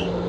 に。